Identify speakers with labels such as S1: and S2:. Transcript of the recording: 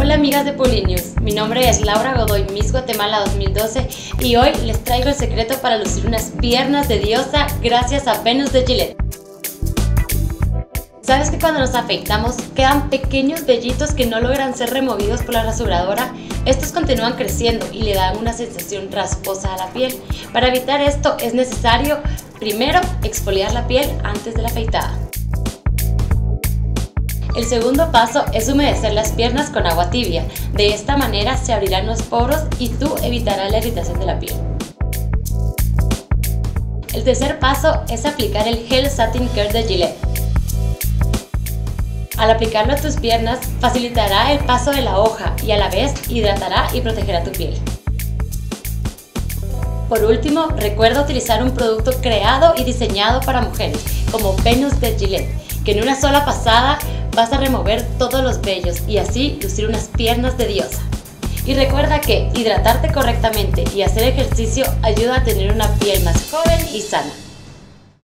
S1: Hola amigas de Polinews, mi nombre es Laura Godoy, Miss Guatemala 2012 y hoy les traigo el secreto para lucir unas piernas de diosa gracias a Venus de Gillette. ¿Sabes que cuando nos afeitamos quedan pequeños vellitos que no logran ser removidos por la rasuradora? Estos continúan creciendo y le dan una sensación rasposa a la piel. Para evitar esto es necesario primero exfoliar la piel antes de la afeitada. El segundo paso es humedecer las piernas con agua tibia. De esta manera se abrirán los poros y tú evitarás la irritación de la piel. El tercer paso es aplicar el Gel Satin Care de Gillette. Al aplicarlo a tus piernas, facilitará el paso de la hoja y a la vez hidratará y protegerá tu piel. Por último, recuerda utilizar un producto creado y diseñado para mujeres, como Venus de Gillette, que en una sola pasada vas a remover todos los vellos y así lucir unas piernas de diosa. Y recuerda que hidratarte correctamente y hacer ejercicio ayuda a tener una piel más joven y sana.